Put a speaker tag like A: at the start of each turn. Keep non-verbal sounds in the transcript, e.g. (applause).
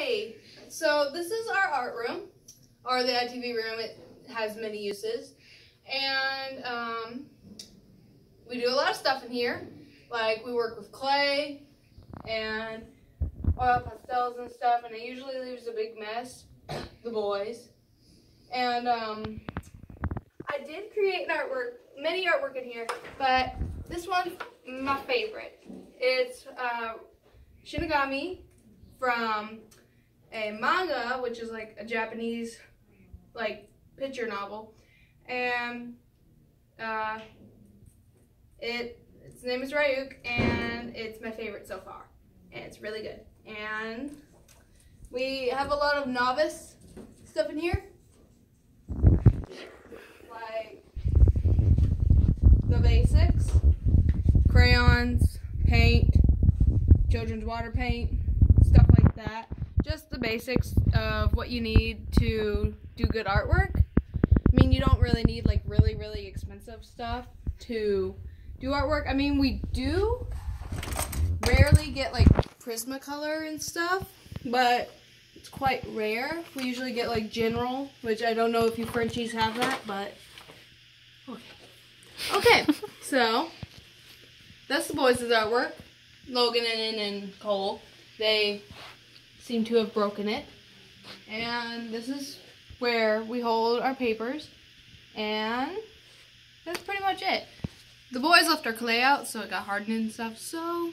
A: Hi! So this is our art room, or the ITV room. It has many uses. And um, we do a lot of stuff in here. Like we work with clay and oil pastels and stuff, and it usually leaves a big mess, (coughs) the boys. And um, I did create an artwork, many artwork in here, but this one's my favorite. It's uh, Shinigami from a manga, which is like a Japanese like picture novel, and uh, it its name is Ryuk, and it's my favorite so far, and it's really good. And we have a lot of novice stuff in here, like the basics, crayons, paint, children's water paint, stuff like that. Just the basics of what you need to do good artwork. I mean, you don't really need like really, really expensive stuff to do artwork. I mean, we do rarely get like Prismacolor and stuff, but it's quite rare. We usually get like general, which I don't know if you Frenchies have that, but okay. Okay, (laughs) so that's the boys' artwork. Logan and, and Cole. They seem to have broken it. And this is where we hold our papers. And that's pretty much it. The boys left our clay out, so it got hardened and stuff, so